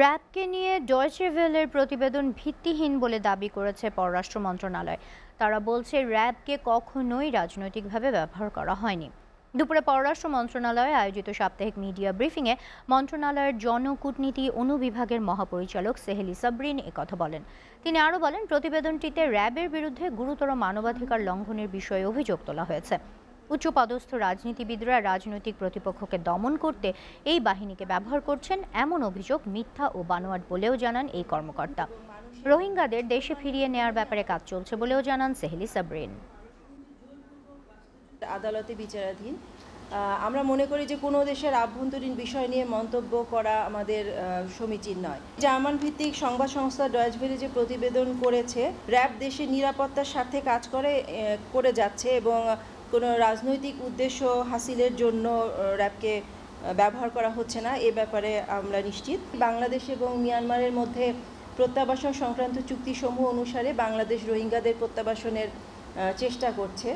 র্যাবকে নিয়ে ডয়চে ভেলের প্রতিবেদন ভিত্তিহীন বলে দাবি করেছে পররাষ্ট্র মন্ত্রণালয়। তারা বলছে র্যাবকে কখনোই রাজনৈতিকভাবে ব্যবহার করা হয়নি। দুপুরে পররাষ্ট্র মন্ত্রণালয়ে আয়োজিত সাপ্তাহিক মিডিয়া ব্রিফিংয়ে মন্ত্রণালয়ের জনকূটনীতি অনুবিভাগের মহাপরিচালক সেহেলি সাবরিন একথা বলেন। তিনি আরও বলেন, প্রতিবেদনটিতে র্যাবের বিরুদ্ধে গুরুতর মানবাধিকার লঙ্ঘনের বিষয়ে অভিযোগ তোলা হয়েছে। উচ্চপদস্থ রাজনীতিবিদরা রাজনৈতিক প্রতিপক্ষকে দমন করতে এই বাহিনীকে ব্যবহার করছেন এমন অভিযোগ মিথ্যা ও বানোয়াট বলেও জানান এই কর্মকর্তা। রোহিঙ্গাদের দেশে ফিরিয়ে নেয়ার ব্যাপারে কাজ চলছে বলেও জানান সেহেলি সাবরিন। আদালতে বিচারাধীন। আমরা মনে করি যে কোনো দেশের আভ্যন্তরীণ বিষয় নিয়ে মন্তব্য করা আমাদের সমীচীন নয়। জার্মান ভিত্তিক সংবাদ সংস্থা ডয়েচভেলে যে প্রতিবেদন করেছে, র্যাব দেশের নিরাপত্তার স্বার্থে কাজ করে করে যাচ্ছে এবং কোনো রাজনৈতিক উদ্দেশ্য হাসিলের জন্য র্যাবকে ব্যবহার করা হচ্ছে না, এ ব্যাপারে আমরা নিশ্চিত। বাংলাদেশ এবং মিয়ানমারের মধ্যে প্রত্যাবাসন সংক্রান্ত চুক্তিসমূহ অনুসারে বাংলাদেশ রোহিঙ্গাদের প্রত্যাবাসনের চেষ্টা করছে।